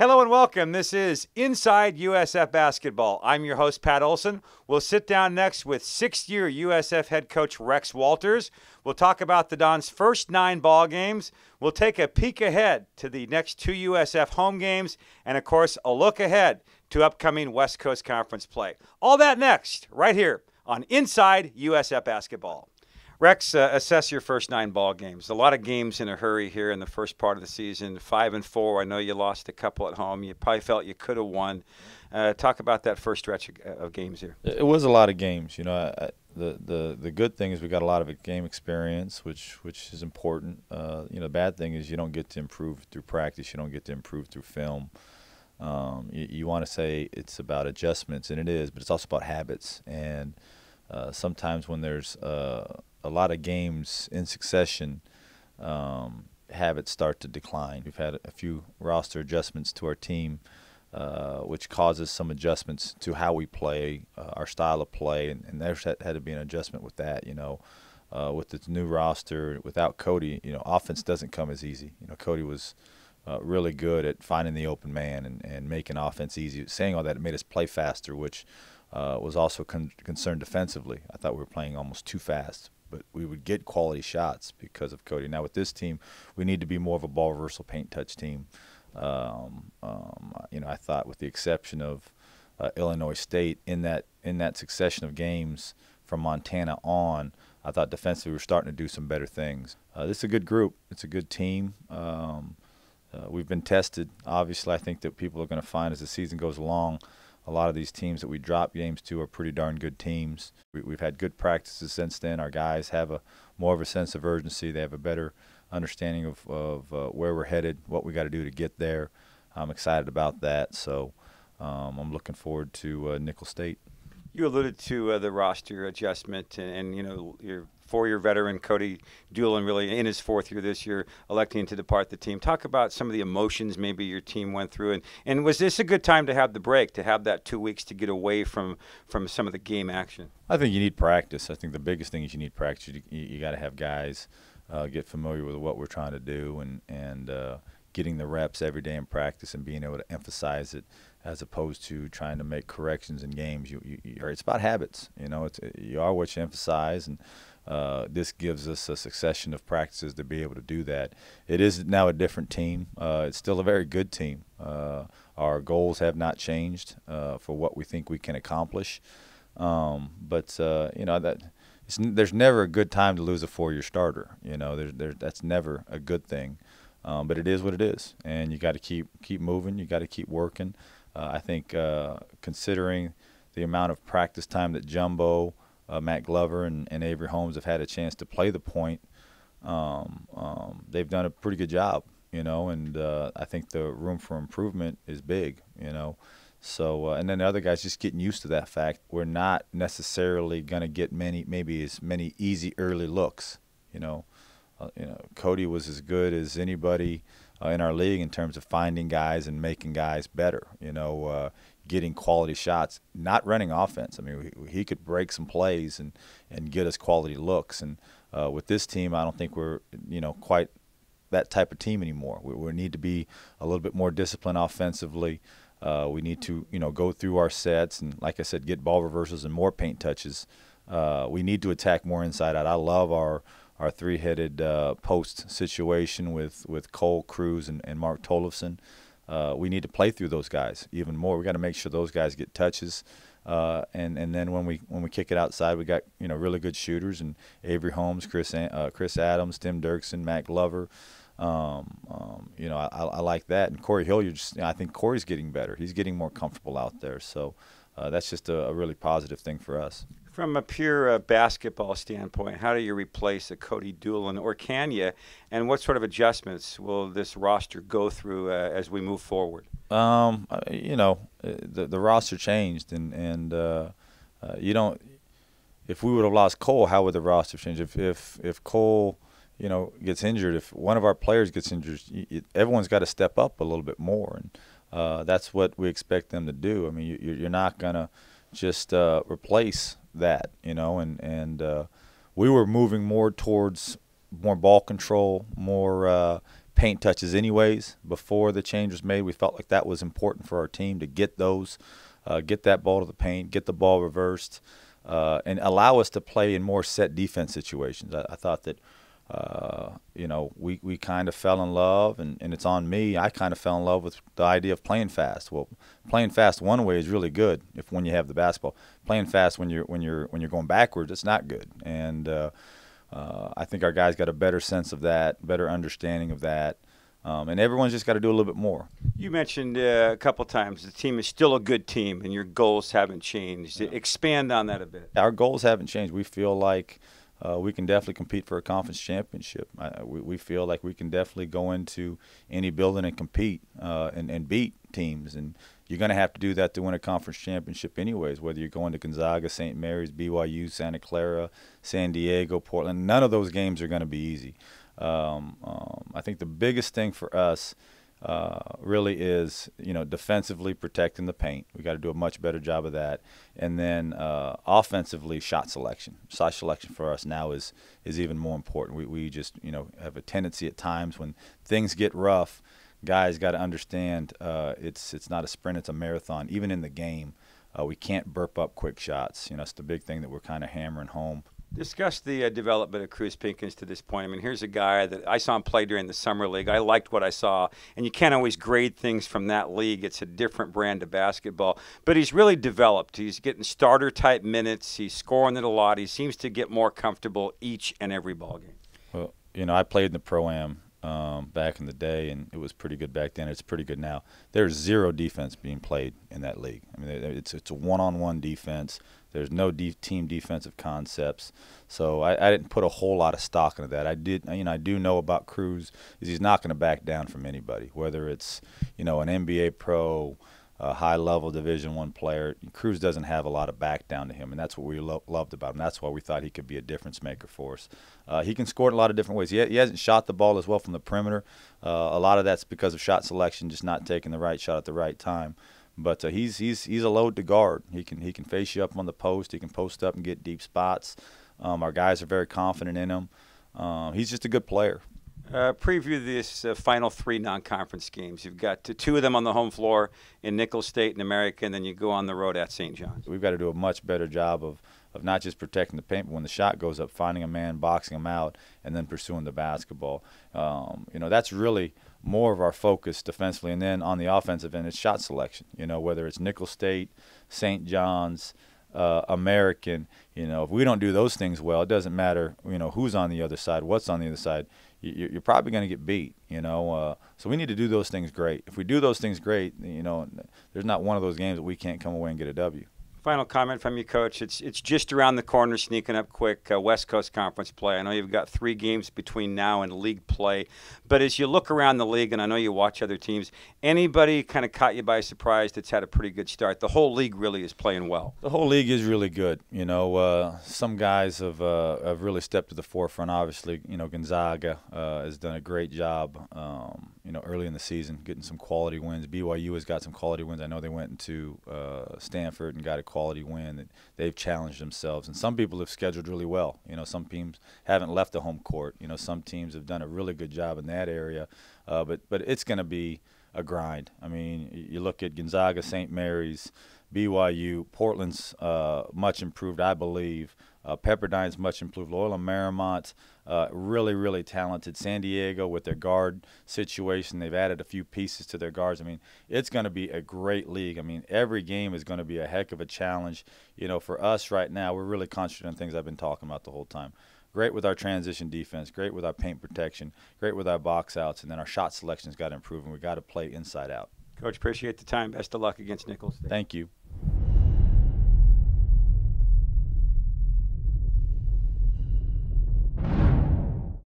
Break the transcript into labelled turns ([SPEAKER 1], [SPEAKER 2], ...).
[SPEAKER 1] Hello and welcome. This is Inside USF Basketball. I'm your host, Pat Olson. We'll sit down next with six year USF head coach Rex Walters. We'll talk about the Dons' first nine ball games. We'll take a peek ahead to the next two USF home games, and of course, a look ahead to upcoming West Coast Conference play. All that next, right here on Inside USF Basketball. Rex, uh, assess your first nine ball games. A lot of games in a hurry here in the first part of the season. Five and four. I know you lost a couple at home. You probably felt you could have won. Uh, talk about that first stretch of, of, games here.
[SPEAKER 2] It was a lot of games. You know, I, I, the the the good thing is we got a lot of game experience, which which is important. Uh, you know, the bad thing is you don't get to improve through practice. You don't get to improve through film. Um, you, you want to say it's about adjustments, and it is, but it's also about habits. And uh, sometimes when there's uh, a lot of games in succession, um, habits start to decline. We've had a few roster adjustments to our team, uh, which causes some adjustments to how we play, uh, our style of play, and, and there's had, had, to be an adjustment with that. You know, uh, with this new roster, without Cody, you know, offense doesn't come as easy. You know, Cody was. Uh, really good at finding the open man and, and making offense easy. Saying all that, it made us play faster, which uh, was also con- concerned defensively. I thought we were playing almost too fast, but we would get quality shots because of Cody. Now with this team, we need to be more of a ball reversal paint touch team. Um, um, you know, I thought with the exception of uh, Illinois State in that in that succession of games from Montana on, I thought defensively we were starting to do some better things. Uh, this is a good group. It's a good team. Um, uh, we've been tested. Obviously, I think that people are going to find as the season goes along a lot of these teams that we drop games to are pretty darn good teams. We, have had good practices since then. Our guys have a more of a sense of urgency. They have a better understanding of, of uh, where we're headed, what we got to do to get there. I'm excited about that. So um, I'm looking forward to uh, Nicholls State.
[SPEAKER 1] You alluded to uh, the roster adjustment, and, and you know you're four-year veteran Cody Doolin, really in his fourth year this year, electing to depart the team. Talk about some of the emotions maybe your team went through, and, and was this a good time to have the break, to have that two weeks to get away from from some of the game action?
[SPEAKER 2] I think you need practice. I think the biggest thing is you need practice. You, you, got to have guys uh, get familiar with what we're trying to do, and and uh, getting the reps every day in practice and being able to emphasize it as opposed to trying to make corrections in games. You, you, it's about habits. You know, it's you are what you emphasize, and uh, this gives us a succession of practices to be able to do that. It is now a different team. Uh, it's still a very good team. Uh, our goals have not changed uh, for what we think we can accomplish. Um, but uh, you know that there's never a good time to lose a four-year starter. You know, there's, there's that's never a good thing. Um, but it is what it is, and you got to keep keep moving. You got to keep working. I think considering the amount of practice time that Jumbo uh, Matt Glover and, and, Avery Holmes have had a chance to play the point, um, um, they've done a pretty good job, you know, and uh, I think the room for improvement is big, you know. So, uh, and then the other guys just getting used to that fact. We're not necessarily going to get many, maybe as many easy early looks, you know. Uh, you know, Cody was as good as anybody uh, in our league in terms of finding guys and making guys better. You know, uh, getting quality shots, not running offense. I mean, he could break some plays and, and get us quality looks. And uh, with this team, I don't think we're you know quite that type of team anymore. We, we need to be a little bit more disciplined offensively. Uh, we need to you know go through our sets and, like I said, get ball reversals and more paint touches. Uh, we need to attack more inside out. I love our our three-headed uh, post situation with with Cole Kruize and, and Mark Tollefson uh, we need to play through those guys even more. We got to make sure those guys get touches. Uh, and and then when we when we kick it outside, we got you know really good shooters and Avery Holmes, Chris uh, Chris Adams, Tim Derksen, Matt Glover. Um, um, you know I, I, like that. And Corey Hilliard, just, I think Corey's getting better. He's getting more comfortable out there. So uh, that's just a, a really positive thing for us.
[SPEAKER 1] From a pure uh, basketball standpoint, how do you replace a Cody Doolin, or can you? And what sort of adjustments will this roster go through uh, as we move forward?
[SPEAKER 2] Um, uh, you know, uh, the the roster changed, and and uh, uh, you don't. If we would have lost Cole, how would the roster change? If if if Cole, you know, gets injured, if one of our players gets injured, everyone's got to step up a little bit more, and that's what we expect them to do. I mean, you, you're not gonna just replace that, you know, and and uh, we were moving more towards more ball control, more uh, paint touches anyways before the change was made. We felt like that was important for our team to get those, uh, get that ball to the paint, get the ball reversed, uh, and allow us to play in more set defense situations. I, I thought that. Uh, you know, we, we kind of fell in love, and, and it's on me. I kind of fell in love with the idea of playing fast. Well, playing fast one way is really good if when you have the basketball. Playing fast when you're when you're when you're going backwards, it's not good. And uh, uh, I think our guys got a better sense of that, better understanding of that. Um, and everyone's just got to do a little bit more.
[SPEAKER 1] You mentioned uh, a couple times the team is still a good team, and your goals haven't changed. Yeah. Expand on that a bit.
[SPEAKER 2] Our goals haven't changed. We feel like uh, we can definitely compete for a conference championship. we, we, feel like we can definitely go into any building and compete uh, and, and beat teams. And you're going to have to do that to win a conference championship, anyways. Whether you're going to Gonzaga, St. Mary's, BYU, Santa Clara, San Diego, Portland, none of those games are going to be easy. Um, um, I think the biggest thing for us uh, really is you know defensively protecting the paint. We got to do a much better job of that, and then uh, offensively shot selection. Shot selection for us now is is even more important. We we just you know have a tendency at times when things get rough, guys got to understand uh, it's it's not a sprint, it's a marathon. Even in the game, uh, we can't burp up quick shots. You know, it's the big thing that we're kind of hammering home.
[SPEAKER 1] Discuss the uh, development of Kruize Pinkins to this point. I mean, here's a guy that I saw him play during the summer league. I liked what I saw, and you can't always grade things from that league. It's a different brand of basketball, but he's really developed. He's getting starter type minutes. He's scoring it a lot. He seems to get more comfortable each and every ball game.
[SPEAKER 2] Well, you know, I played in the pro am um, back in the day, and it was pretty good back then. It's pretty good now. There's zero defense being played in that league. I mean, it's it's a one-on-one defense. There's no de- team defensive concepts, so I, I, didn't put a whole lot of stock into that. I did, you know, I do know about Kruize is he's not going to back down from anybody, whether it's you know an NBA pro, a high-level Division One player. Kruize doesn't have a lot of back down to him, and that's what we lo- loved about him. That's why we thought he could be a difference maker for us. Uh, he can score in a lot of different ways. He, ha- he hasn't shot the ball as well from the perimeter. Uh, a lot of that's because of shot selection, just not taking the right shot at the right time. But uh, he's he's he's a load to guard. He can he can face you up on the post. He can post up and get deep spots. Um, our guys are very confident in him. Uh, he's just a good player.
[SPEAKER 1] Uh, preview this uh, final three non-conference games. You've got two of them on the home floor in Nicholls State and America, and then you go on the road at St. John's.
[SPEAKER 2] We've got to do a much better job of of not just protecting the paint, but when the shot goes up, finding a man, boxing him out, and then pursuing the basketball. Um, you know, that's really more of our focus defensively. And then on the offensive end, it's shot selection. You know, whether it's Nicholls State, St. John's, uh, American. You know, if we don't do those things well, it doesn't matter. You know, who's on the other side, what's on the other side. You, are probably going to get beat. You know, uh, so we need to do those things great. If we do those things great, you know, there's not one of those games that we can't come away and get a W.
[SPEAKER 1] Final comment from you, Coach. It's it's just around the corner, sneaking up quick. Uh, West Coast Conference play. I know you've got three games between now and league play, but as you look around the league, and I know you watch other teams, anybody kind of caught you by surprise that's had a pretty good start? The whole league really is playing well.
[SPEAKER 2] The whole league is really good. You know, uh, some guys have uh, have really stepped to the forefront. Obviously, you know Gonzaga uh, has done a great job. Um, you know, early in the season, getting some quality wins. BYU has got some quality wins. I know they went into uh, Stanford and got a quality win. That they've challenged themselves, and some people have scheduled really well. You know, some teams haven't left the home court. You know, some teams have done a really good job in that area. Uh, but but it's going to be a grind. I mean, you look at Gonzaga, St. Mary's, BYU, Portland's uh, much improved, I believe. Uh, Pepperdine's much improved. Loyola Marymount, uh, really, really talented. San Diego with their guard situation, they've added a few pieces to their guards. I mean, it's going to be a great league. I mean, every game is going to be a heck of a challenge. You know, for us right now, we're really concentrating on things I've been talking about the whole time. Great with our transition defense, great with our paint protection, great with our box outs, and then our shot selection's got to improve, and we got to play inside out.
[SPEAKER 1] Coach, appreciate the time. Best of luck against Nicholls.
[SPEAKER 2] Thank you.